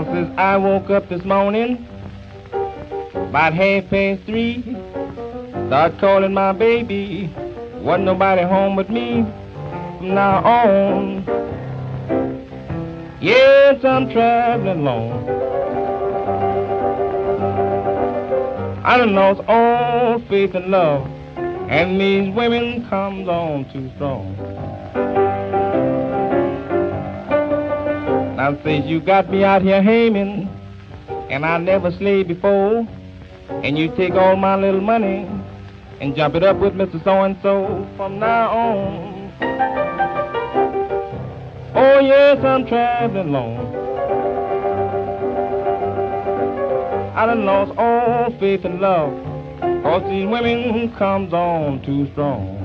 woke up this morning about half past three. Start calling my baby. Wasn't nobody home but me from now on. Yes, I'm traveling alone. I done lost all faith and love, and these women comes on too strong. Since you got me out here haming, and I never slaved before, and you take all my little money and jump it up with Mr. So-and-so from now on. Oh yes, I'm traveling alone. I done lost all faith and love, cause these women comes on too strong.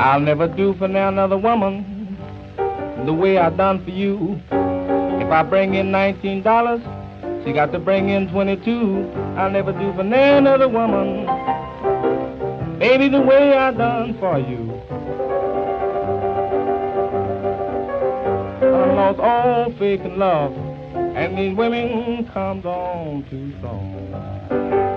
I'll never do for now another woman the way I done for you. If I bring in nineteen dollars, she got to bring in twenty-two. I'll never do for now another woman, baby, the way I done for you. I lost all faith and love, and these women comes on too strong.